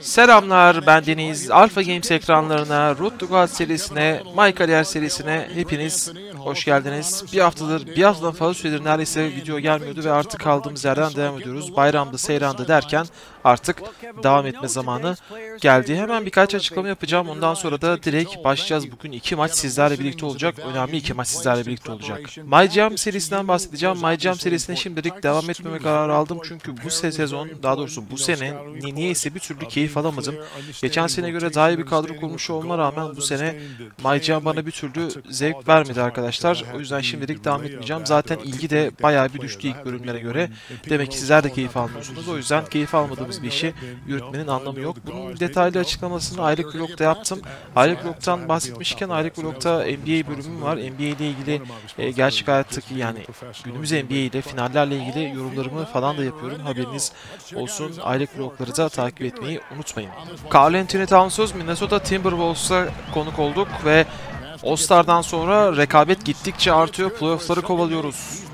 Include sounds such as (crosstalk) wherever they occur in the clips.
Selamlar ben Deniz. Alpha Games ekranlarına, Road to God serisine, My Kariyer serisine hepiniz hoş geldiniz. Bir haftadır, bir haftadan fazla süredir neredeyse video gelmiyordu ve artık kaldığımız yerden devam ediyoruz. Bayramda, seyranda derken artık devam etme zamanı geldi. Hemen birkaç açıklama yapacağım. Ondan sonra da direkt başlayacağız. Bugün iki maç sizlerle birlikte olacak. Önemli iki maç sizlerle birlikte olacak. My Jam serisinden bahsedeceğim. My Jam serisine şimdilik devam etmeme kararı aldım. Çünkü bu sezon, daha doğrusu bu sene niyeyse bir türlü keyif alamadım. Geçen sene göre daha iyi bir kadro kurmuş olma rağmen bu sene My Jam bana bir türlü zevk vermedi arkadaşlar. O yüzden şimdilik devam etmeyeceğim. Zaten ilgi de bayağı bir düştü ilk bölümlere göre. Demek ki sizler de keyif almıyorsunuz. O yüzden keyif almadığımız bir işi yürütmenin anlamı yok. Bunun detaylı açıklamasını aylık vlogda yaptım. Aylık vlogtan bahsetmişken aylık vlogda NBA bölümüm var. NBA ile ilgili e, gerçek hayattaki yani günümüz NBA ile finallerle ilgili yorumlarımı falan da yapıyorum. Haberiniz olsun. Aylık vlogları da takip etmeyi unutmayın. Carl Anthony Towns'uz Minnesota Timberwolves'a konuk olduk ve All-Star'dan sonra rekabet gittikçe artıyor. Playoff'ları kovalıyoruz.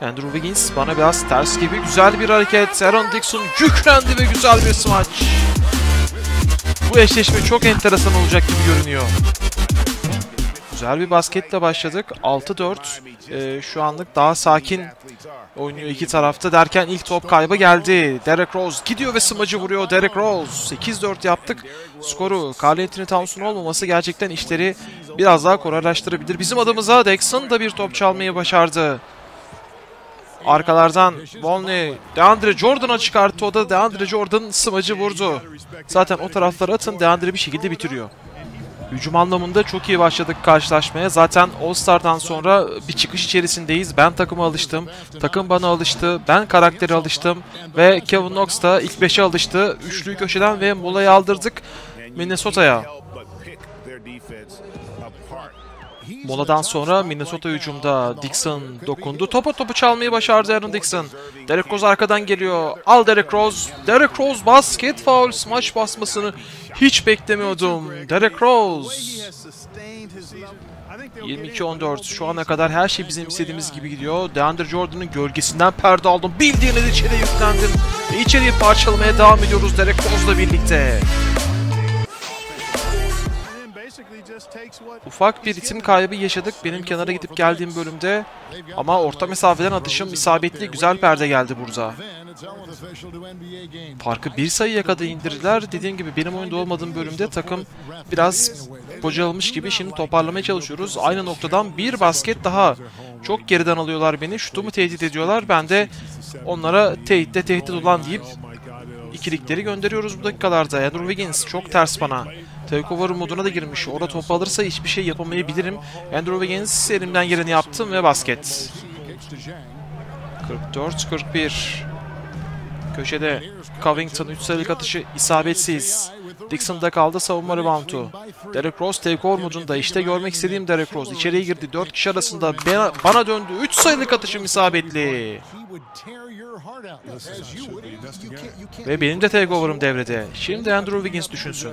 Andrew Wiggins bana biraz ters gibi. Güzel bir hareket. Aaron Dixon yüklendi ve güzel bir smaç. Bu eşleşme çok enteresan olacak gibi görünüyor. Güzel bir basketle başladık. 6-4. Ee, şu anlık daha sakin oynuyor iki tarafta derken ilk top kaybı geldi. Derek Rose gidiyor ve smacı vuruyor. Derek Rose 8-4 yaptık. Skoru Carl Anthony Towns'un olmaması gerçekten işleri biraz daha kolaylaştırabilir. Bizim adımıza Dexon da bir top çalmayı başardı. Arkalardan Volney DeAndre Jordan'a çıkarttı. O da DeAndre Jordan smacı vurdu. Zaten o taraflara atın DeAndre bir şekilde bitiriyor. Hücum anlamında çok iyi başladık karşılaşmaya. Zaten All-Star'dan sonra bir çıkış içerisindeyiz. Ben takıma alıştım. Takım bana alıştı. Ben karaktere alıştım. Ve Kevin Knox da ilk 5'e alıştı. Üçlüyü köşeden ve molayı aldırdık Minnesota'ya. Moladan sonra Minnesota hücumda Dixon dokundu. Topa topu çalmayı başardı Aaron Dixon. Derek Rose arkadan geliyor. Al Derek Rose. Derek Rose basket foul smaç basmasını hiç beklemiyordum. Derek Rose. 22-14. Şu ana kadar her şey bizim istediğimiz gibi gidiyor. DeAndre Jordan'ın gölgesinden perde aldım. Bildiğiniz içeri yüklendim. Ve içeriye parçalamaya devam ediyoruz Derek Rose'la birlikte. Ufak bir ritim kaybı yaşadık benim kenara gidip geldiğim bölümde ama orta mesafeden atışım isabetli güzel perde geldi burada. Farkı bir sayıya kadar indirdiler. Dediğim gibi benim oyunda olmadığım bölümde takım biraz bocalamış gibi şimdi toparlamaya çalışıyoruz. Aynı noktadan bir basket daha. Çok geriden alıyorlar beni. Şutumu tehdit ediyorlar. Ben de onlara tehdit tehdit olan deyip ikilikleri gönderiyoruz bu dakikalarda. Andrew Wiggins çok ters bana. Takeover moduna da girmiş. Orada top alırsa hiçbir şey yapamayabilirim. Andrew Wiggins elimden geleni yaptım ve basket. 44-41. Köşede Covington 3 sayılık atışı isabetsiz. Dixon'da kaldı savunma reboundu. Derek Rose takeover modunda. İşte görmek istediğim Derek Rose. İçeriye girdi. 4 kişi arasında bana, bana döndü. 3 sayılık atışım isabetli. Ve benim de takeover'ım devrede. Şimdi Andrew Wiggins düşünsün.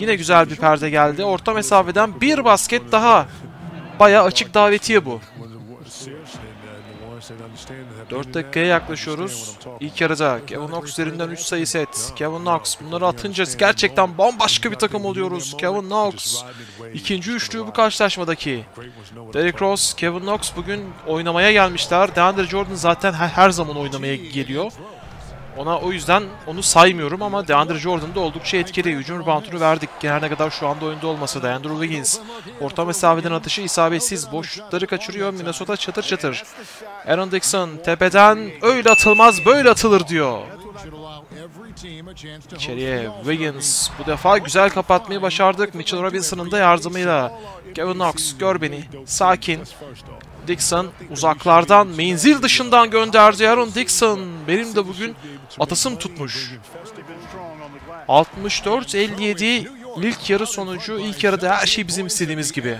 Yine güzel bir perde geldi. Orta mesafeden bir basket daha. Baya açık davetiye bu. 4 dakikaya yaklaşıyoruz. İlk yarıda Kevin Knox üzerinden 3 sayı set. Kevin Knox bunları atınca gerçekten bambaşka bir takım oluyoruz. Kevin Knox ikinci üçlüğü bu karşılaşmadaki. Derrick Rose, Kevin Knox bugün oynamaya gelmişler. DeAndre Jordan zaten her, her zaman oynamaya geliyor. Ona o yüzden onu saymıyorum ama DeAndre Jordan da oldukça etkili. Hücum reboundunu verdik. Genel ne kadar şu anda oyunda olmasa da Andrew Wiggins. Orta mesafeden atışı isabetsiz. Boş şutları kaçırıyor. Minnesota çatır çatır. Aaron Dixon tepeden öyle atılmaz böyle atılır diyor. İçeriye Wiggins bu defa güzel kapatmayı başardık. Mitchell Robinson'ın da yardımıyla. Kevin Knox gör beni. Sakin. Dixon uzaklardan menzil dışından gönderdi Aaron Dixon. Benim de bugün atasım tutmuş. 64-57 ilk yarı sonucu. İlk yarıda her şey bizim istediğimiz gibi.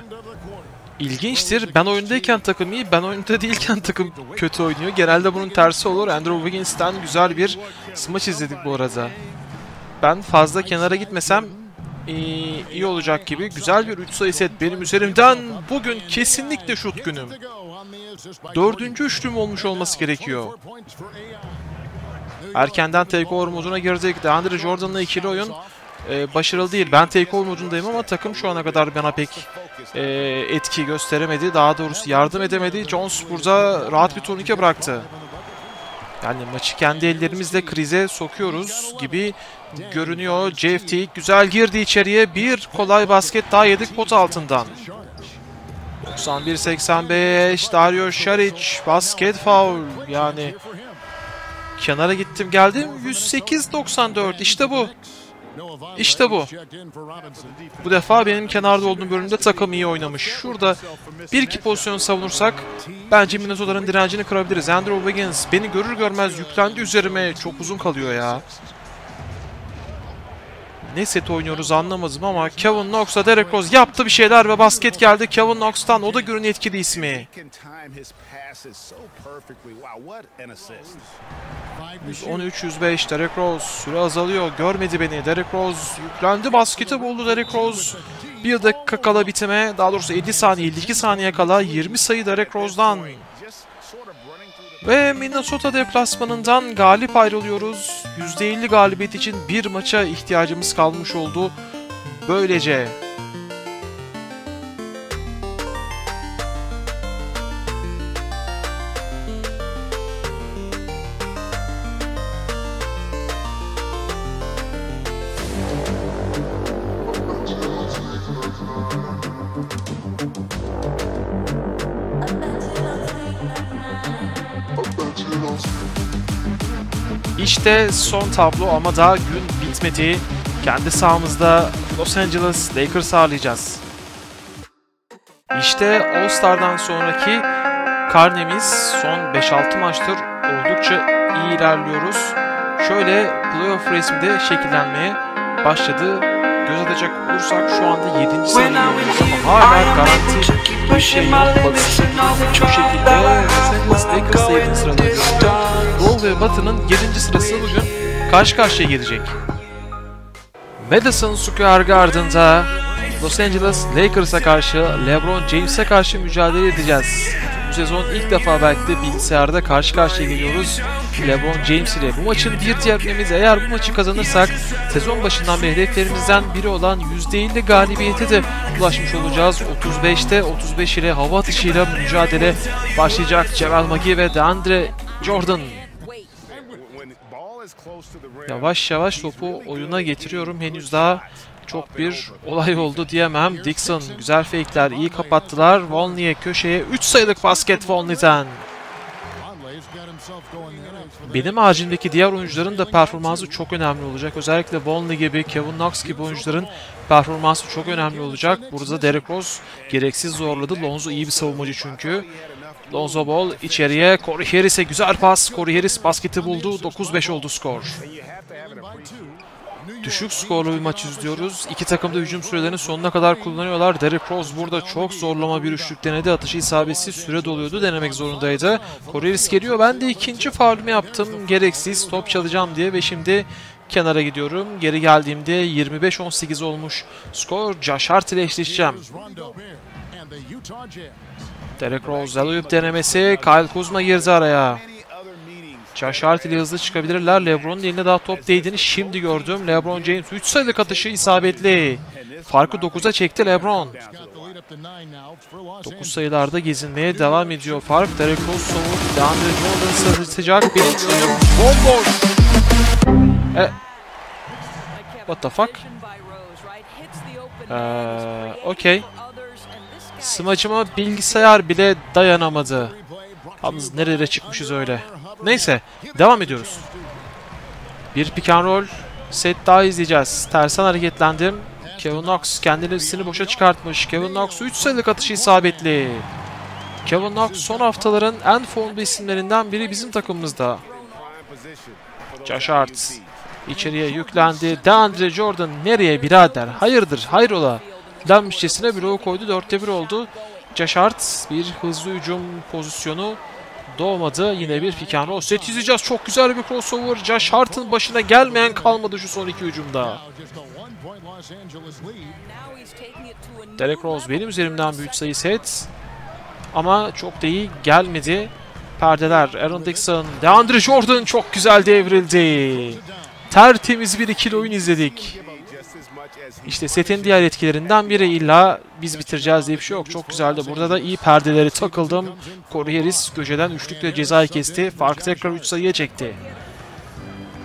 İlginçtir. Ben oyundayken takım iyi, ben oyunda (laughs) değilken takım kötü oynuyor. Genelde bunun tersi olur. Andrew Wiggins'ten güzel bir smaç izledik bu arada. Ben fazla kenara gitmesem iyi, iyi olacak gibi. Güzel bir 3 sayı set benim üzerimden. Bugün kesinlikle şut günüm. Dördüncü üçlüm olmuş olması gerekiyor. Erkenden takeover moduna girdik. DeAndre Jordan'la ikili oyun e, başarılı değil. Ben takeover modundayım ama takım şu ana kadar bana pek e, etki gösteremedi. Daha doğrusu yardım edemedi. Jones burada rahat bir turnike bıraktı. Yani maçı kendi ellerimizle krize sokuyoruz gibi görünüyor. JFT güzel girdi içeriye. Bir kolay basket daha yedik pot altından. 91-85 Dario Šarić basket foul yani kenara gittim geldim 108-94 işte bu İşte bu. bu defa benim kenarda olduğum bölümde takım iyi oynamış şurada bir iki pozisyon savunursak bence Minnesota'nın direncini kırabiliriz Andrew Wiggins beni görür görmez yüklendi üzerime çok uzun kalıyor ya ne set oynuyoruz anlamadım ama Kevin Knox'la Derek Rose yaptı bir şeyler ve basket geldi Kevin Knox'tan. O da günün etkili ismi. 113-105 Derek Rose süre azalıyor. Görmedi beni. Derek Rose yüklendi. Basketi buldu Derek Rose. Bir dakika kala bitime. Daha doğrusu 50 saniye, 52 saniye kala 20 sayı Derek Rose'dan. Ve Minnesota deplasmanından galip ayrılıyoruz. %50 galibiyet için bir maça ihtiyacımız kalmış oldu. Böylece İşte son tablo ama daha gün bitmedi. Kendi sahamızda Los Angeles Lakers ağırlayacağız. İşte All-Star'dan sonraki karnemiz son 5-6 maçtır oldukça iyi ilerliyoruz. Şöyle playoff resminde şekillenmeye başladı. Göz atacak olursak şu anda 7. sıralıyoruz ama hala garanti bir şey yok. Batı bu şekilde Los Lakers'la 7. sırada görünüyor. Doğu ve Batı'nın 7. sırası bugün karşı karşıya gelecek. Madison Square Garden'da Los Angeles Lakers'a karşı LeBron James'e karşı mücadele edeceğiz. Sezon ilk defa belki de bilgisayarda karşı karşıya geliyoruz LeBron James ile. Bu maçın bir diğer önemimiz eğer bu maçı kazanırsak sezon başından beri hedeflerimizden biri olan %50 galibiyete de ulaşmış olacağız. 35'te 35 ile hava atışıyla mücadele başlayacak. Cemal Magi ve DeAndre Jordan Yavaş yavaş topu oyuna getiriyorum. Henüz daha çok bir olay oldu diyemem. Dixon güzel fake'ler iyi kapattılar. Volney'e köşeye 3 sayılık basket Volney'den. Benim ağacımdaki diğer oyuncuların da performansı çok önemli olacak. Özellikle Volney gibi, Kevin Knox gibi oyuncuların performansı çok önemli olacak. Burada Derek Rose gereksiz zorladı. Lonzo iyi bir savunmacı çünkü. Lonzo Ball içeriye. Corey Harris'e güzel pas. Corey Harris basketi buldu. 9-5 oldu skor. Düşük skorlu bir maç izliyoruz. İki takım da hücum sürelerini sonuna kadar kullanıyorlar. Derrick Rose burada çok zorlama bir üçlük denedi. Atışı isabetsiz süre doluyordu. Denemek zorundaydı. Harris geliyor. Ben de ikinci faulümü yaptım. Gereksiz top çalacağım diye ve şimdi kenara gidiyorum. Geri geldiğimde 25-18 olmuş skor. Josh ile eşleşeceğim. Derek Rose alley denemesi. Kyle Kuzma girdi araya. Josh Hart ile hızlı çıkabilirler. LeBron'un eline daha top değdiğini şimdi gördüm. LeBron James 3 sayılık atışı isabetli. Farkı 9'a çekti LeBron. 9 sayılarda gezinmeye devam ediyor fark. Derek Rose savur. DeAndre Jordan sıcak. Benim önüm bomboş. E, what the fuck? Ee, Okey. Smacıma bilgisayar bile dayanamadı. Yalnız nerelere çıkmışız öyle. Neyse devam ediyoruz. Bir pick and roll set daha izleyeceğiz. Tersen hareketlendim. Kevin Knox kendisini boşa çıkartmış. Kevin Knox 3 sayılık atışı isabetli. Kevin Knox son haftaların en formlu isimlerinden biri bizim takımımızda. Josh Hart içeriye yüklendi. DeAndre Jordan nereye birader? Hayırdır hayrola? Denmişçesine bloğu koydu. 4'te 1 oldu. Josh Hart bir hızlı hücum pozisyonu doğmadı. Yine bir roll set izleyeceğiz. Çok güzel bir crossover. Josh Hart'ın başına gelmeyen kalmadı şu son iki hücumda. Derek Rose benim üzerimden 3 sayı set. Ama çok da iyi gelmedi. Perdeler. Aaron Dixon. DeAndre Jordan çok güzel devrildi. Tertemiz bir ikili oyun izledik. İşte setin diğer etkilerinden biri illa biz bitireceğiz diye bir şey yok. Çok güzeldi. Burada da iyi perdeleri takıldım. Corey Harris köşeden üçlükle cezayı kesti. Farkı tekrar 3 sayıya çekti.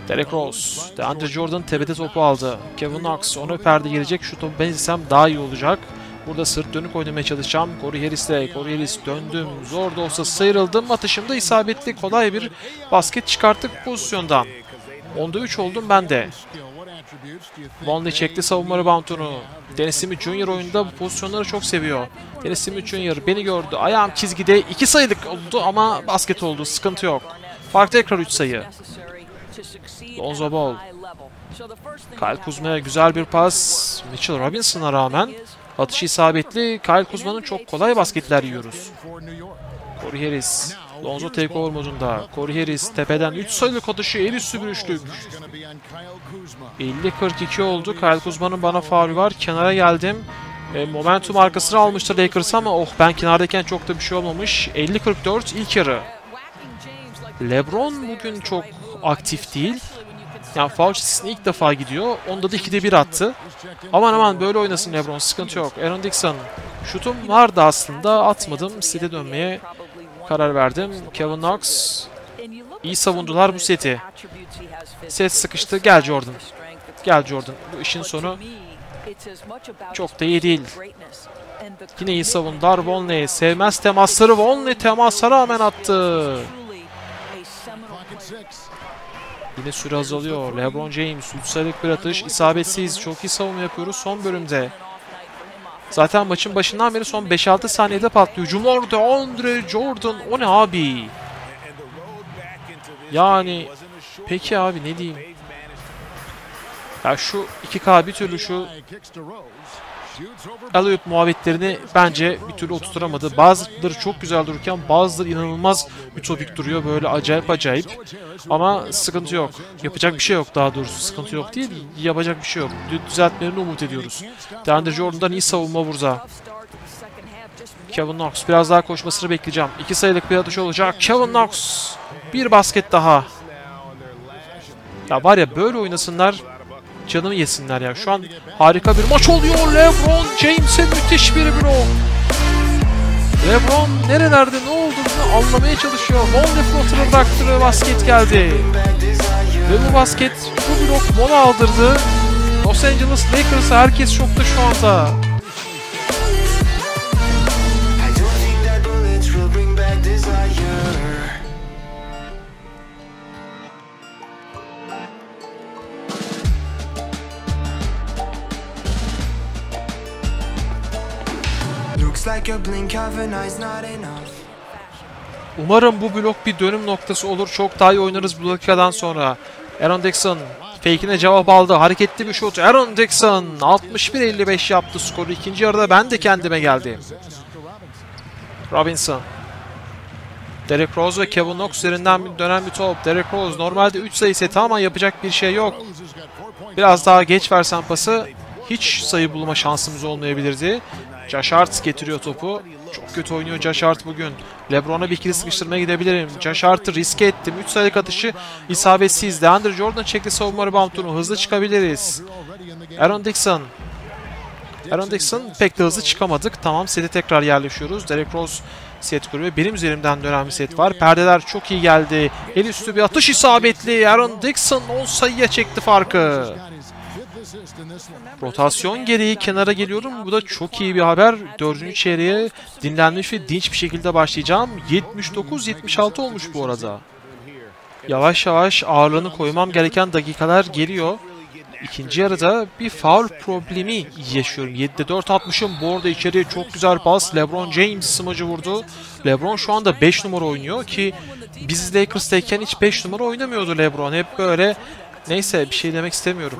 Derek Rose. DeAndre Jordan tepede topu aldı. Kevin Knox ona perde gelecek. Şu topu ben izlesem daha iyi olacak. Burada sırt dönük oynamaya çalışacağım. Corey Harris'le. Corey Harris döndüm. Zor da olsa sıyrıldım. Atışımda isabetli kolay bir basket çıkarttık pozisyondan. Onda 3 oldum ben de. Vonley çekti savunma reboundunu. Dennis Smith Jr. oyunda bu pozisyonları çok seviyor. Dennis Smith Jr. beni gördü. Ayağım çizgide. 2 sayılık oldu ama basket oldu. Sıkıntı yok. Fark tekrar 3 sayı. Lonzo Ball. Kyle Kuzma'ya güzel bir pas. Mitchell Robinson'a rağmen atışı isabetli. Kyle Kuzma'nın çok kolay basketler yiyoruz. Corey Harris. Lonzo takeover modunda. Corey Harris tepeden 3 sayılık atışı el üstü bir üçlük. 50-42 oldu. Kyle Kuzma'nın bana faulü var. Kenara geldim. E, momentum arkasını almıştı Lakers ama oh ben kenardayken çok da bir şey olmamış. 50-44 ilk yarı. LeBron bugün çok aktif değil. Yani foul çizgisine ilk defa gidiyor. Onda da 2'de 1 attı. Aman aman böyle oynasın LeBron sıkıntı yok. Aaron Dixon şutum vardı aslında atmadım. Sete dönmeye karar verdim. Kevin Knox iyi savundular bu seti. Set sıkıştı. Gel Jordan. Gel Jordan. Bu işin sonu çok da iyi değil. Yine iyi savundular. Vonley sevmez temasları. Vonley temasa rağmen attı. Yine süre azalıyor. LeBron James 3 sayılık bir atış. isabetsiz. Çok iyi savunma yapıyoruz son bölümde. Zaten maçın başından beri son 5-6 saniyede patlıyor. Hücumlar DeAndre Jordan. O ne abi? Yani peki abi ne diyeyim? Ya şu 2K bir türlü şu Alley muhabbetlerini bence bir türlü oturtamadı. Bazıları çok güzel dururken bazıları inanılmaz ütopik duruyor. Böyle acayip acayip. Ama sıkıntı yok. Yapacak bir şey yok daha doğrusu. Sıkıntı yok değil. Yapacak bir şey yok. Düzeltmelerini umut ediyoruz. DeAndre Jordan'dan iyi savunma burada. Kevin Knox. Biraz daha koşmasını bekleyeceğim. İki sayılık bir atış olacak. Kevin Knox. Bir basket daha. Ya var ya böyle oynasınlar canımı yesinler ya. Şu an harika bir maç oluyor. LeBron James'e müthiş bir blok. LeBron nerelerde ne olduğunu anlamaya çalışıyor. Lonely Flotter'ı bıraktırıyor. Basket geldi. Ve bu basket bu blok mola aldırdı. Los Angeles Lakers herkes şokta şu anda. Umarım bu blok bir dönüm noktası olur. Çok daha iyi oynarız bu dakikadan sonra. Aaron Dixon fake'ine cevap aldı. Hareketli bir şut. Aaron Dixon 61-55 yaptı skoru. İkinci yarıda ben de kendime geldim. Robinson. Derek Rose ve Kevin Knox üzerinden dönen bir top. Derek Rose normalde 3 sayı seti ama yapacak bir şey yok. Biraz daha geç versen pası hiç sayı bulma şansımız olmayabilirdi. Josh Hart getiriyor topu. Çok kötü oynuyor Josh Hart bugün. Lebron'a bir ikili sıkıştırmaya gidebilirim. Josh Hart'ı riske ettim. 3 sayılık atışı isabetsiz. DeAndre Jordan çekti savunma reboundunu. Hızlı çıkabiliriz. Aaron Dixon. Aaron Dixon pek de hızlı çıkamadık. Tamam sete tekrar yerleşiyoruz. Derek Rose set kuruyor. Benim üzerimden dönen bir set var. Perdeler çok iyi geldi. El üstü bir atış isabetli. Aaron Dixon 10 sayıya çekti farkı. Rotasyon gereği kenara geliyorum. Bu da çok iyi bir haber. Dördüncü çeyreğe dinlenmiş ve dinç bir şekilde başlayacağım. 79-76 olmuş bu arada. Yavaş yavaş ağırlığını koymam gereken dakikalar geliyor. İkinci yarıda bir foul problemi yaşıyorum. 7'de 4 atmışım. Bu arada içeriye çok güzel pas. LeBron James smacı vurdu. LeBron şu anda 5 numara oynuyor ki biz Lakers'tayken hiç 5 numara oynamıyordu LeBron. Hep böyle Neyse bir şey demek istemiyorum.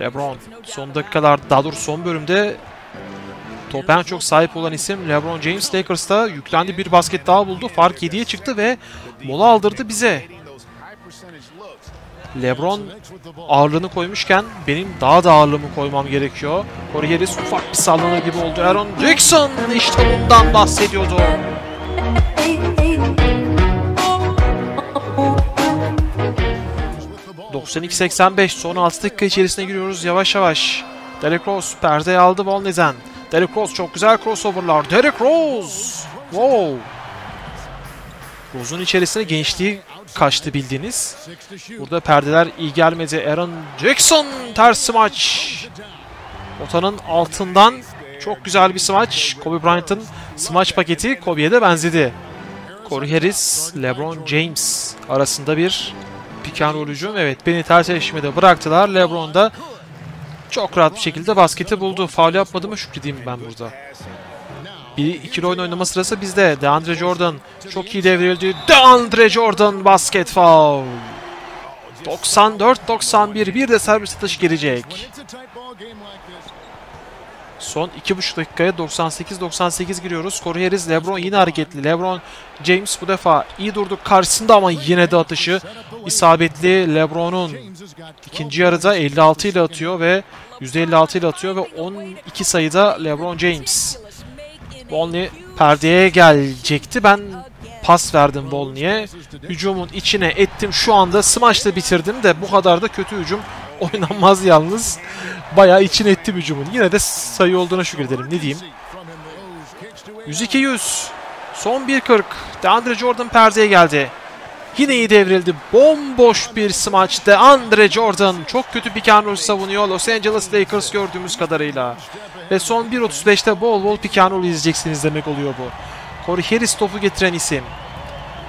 LeBron son dakikalar daha doğrusu son bölümde top en çok sahip olan isim LeBron James Lakers'ta yüklendi bir basket daha buldu. Fark 7'ye çıktı ve mola aldırdı bize. LeBron ağırlığını koymuşken benim daha da ağırlığımı koymam gerekiyor. Corey Harris ufak bir sallanır gibi oldu. Aaron Dixon işte bundan bahsediyordu. 92-85 son 6 dakika içerisine giriyoruz yavaş yavaş. Derek Rose perdeyi aldı Volney'den. Derek Rose çok güzel crossoverlar. Derek Rose! Wow! Rose'un içerisine gençliği kaçtı bildiğiniz. Burada perdeler iyi gelmedi. Aaron Jackson ters smaç. Otanın altından çok güzel bir smaç. Kobe Bryant'ın smaç paketi Kobe'ye de benzedi. Corey Harris, LeBron James arasında bir roll hücum. Evet beni ters eşmede bıraktılar. LeBron da çok rahat bir şekilde basketi buldu. Faul yapmadı mı şükredeyim ben burada. Bir ikili oyun oynama sırası bizde. DeAndre Jordan çok iyi devrildi. DeAndre Jordan basket foul. 94-91 bir de servis atış gelecek. Son 2,5 dakikaya 98-98 giriyoruz. Harris, LeBron yine hareketli. LeBron James bu defa iyi durduk karşısında ama yine de atışı isabetli. LeBron'un ikinci yarıda 56 ile atıyor ve %56 ile atıyor ve 12 sayıda LeBron James. Volney perdeye gelecekti. Ben pas verdim Volney'e. Hücumun içine ettim. Şu anda smash'la bitirdim de bu kadar da kötü hücum (laughs) oynanmaz yalnız. Bayağı içine ettim hücumun. Yine de sayı olduğuna şükredelim. Ne diyeyim? 102-100. Son 1.40. DeAndre Jordan perdeye geldi. Yine iyi devrildi. Bomboş bir smaç. DeAndre Jordan çok kötü pick and roll savunuyor. Los Angeles Lakers gördüğümüz kadarıyla. Ve son 1.35'te bol bol pick and roll izleyeceksiniz demek oluyor bu. Corey Harris topu getiren isim.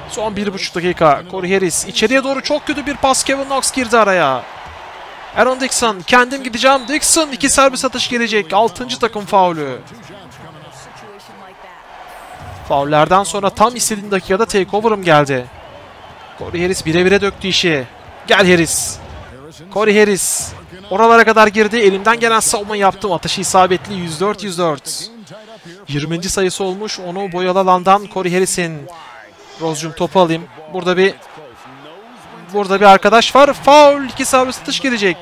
Son 1.5 dakika. Corey Harris içeriye doğru çok kötü bir pas. Kevin Knox girdi araya. Aaron Dixon kendim gideceğim. Dixon iki servis atış gelecek. 6. takım faulü. Faullerden sonra tam istediğim dakikada takeover'ım geldi. Corey Harris bire bire döktü işi. Gel Harris. Corey Harris. Oralara kadar girdi. Elimden gelen savunma yaptım. Atışı isabetli 104-104. 20. sayısı olmuş. Onu boyalı alandan Corey Harris'in. Rozcum topu alayım. Burada bir Burada bir arkadaş var. Foul. iki servis atış gelecek.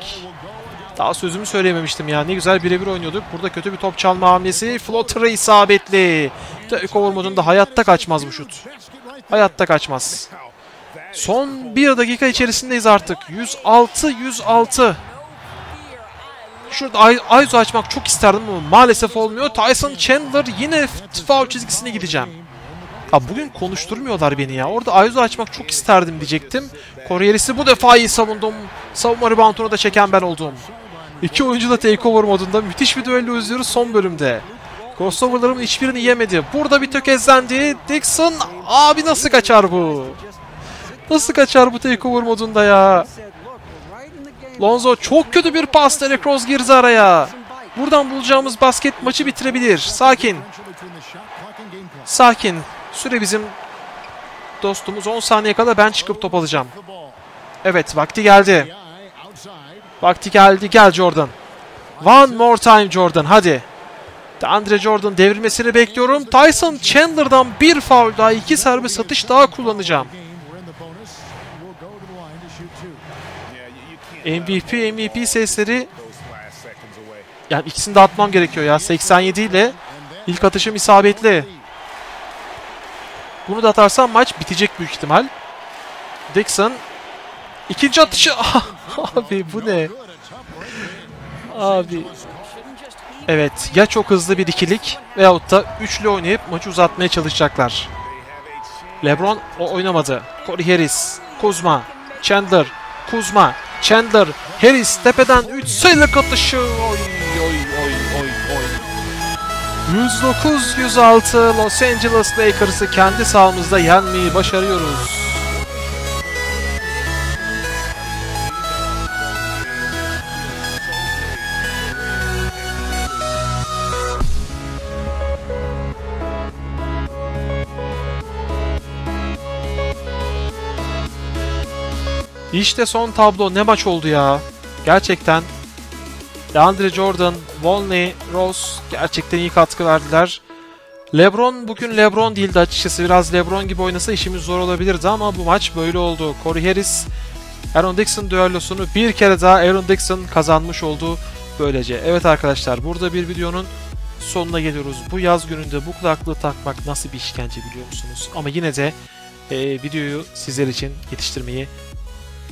Daha sözümü söyleyememiştim ya. Ne güzel birebir oynuyorduk. Burada kötü bir top çalma hamlesi. Flotter isabetli. Takeover modunda hayatta kaçmaz bu şut. Hayatta kaçmaz. Son bir dakika içerisindeyiz artık. 106-106. Şurada Ay açmak çok isterdim ama maalesef olmuyor. Tyson Chandler yine foul çizgisine gideceğim. Ha bugün konuşturmuyorlar beni ya. Orada Ayzu açmak çok isterdim diyecektim. Koreyelis'i bu defa iyi savundum. Savunma reboundunu da çeken ben oldum. İki oyuncu da takeover modunda müthiş bir düello izliyoruz son bölümde. Crossover'larımın hiçbirini yemedi. Burada bir tökezlendi. Dixon abi nasıl kaçar bu? Nasıl kaçar bu takeover modunda ya? Lonzo çok kötü bir pas. Derek girdi araya. Buradan bulacağımız basket maçı bitirebilir. Sakin. Sakin. Süre bizim dostumuz 10 saniye kala ben çıkıp top alacağım. Evet vakti geldi. Vakti geldi. Gel Jordan. One more time Jordan. Hadi. Andre Jordan devrilmesini bekliyorum. Tyson Chandler'dan bir foul daha, iki serbest atış daha kullanacağım. MVP MVP sesleri yani ikisini de atmam gerekiyor ya. 87 ile ilk atışım isabetli. Bunu da atarsam maç bitecek büyük ihtimal. Dixon ikinci atışı (laughs) abi bu ne? Abi Evet ya çok hızlı bir ikilik veyahut da üçlü oynayıp maçı uzatmaya çalışacaklar. LeBron o oynamadı. Corey Harris, Kuzma, Chandler, Kuzma, Chandler, Harris tepeden 3 sayılık atışı. Oy. 109-106 Los Angeles Lakers'ı kendi sahamızda yenmeyi başarıyoruz. İşte son tablo ne maç oldu ya. Gerçekten DeAndre Jordan, Volney, Rose gerçekten iyi katkı verdiler. LeBron bugün LeBron değildi açıkçası. Biraz LeBron gibi oynasa işimiz zor olabilirdi ama bu maç böyle oldu. Corey Harris, Aaron Dixon düellosunu bir kere daha Aaron Dixon kazanmış oldu böylece. Evet arkadaşlar burada bir videonun sonuna geliyoruz. Bu yaz gününde bu kulaklığı takmak nasıl bir işkence biliyor musunuz? Ama yine de e, videoyu sizler için yetiştirmeyi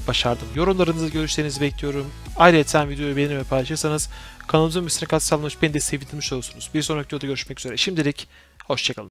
başardım. Yorumlarınızı, görüşlerinizi bekliyorum. Ayrıca videoyu beğenip ve paylaşırsanız kanalımızın üstüne kat sağlamış beni de sevindirmiş olursunuz. Bir sonraki videoda görüşmek üzere. Şimdilik hoşçakalın.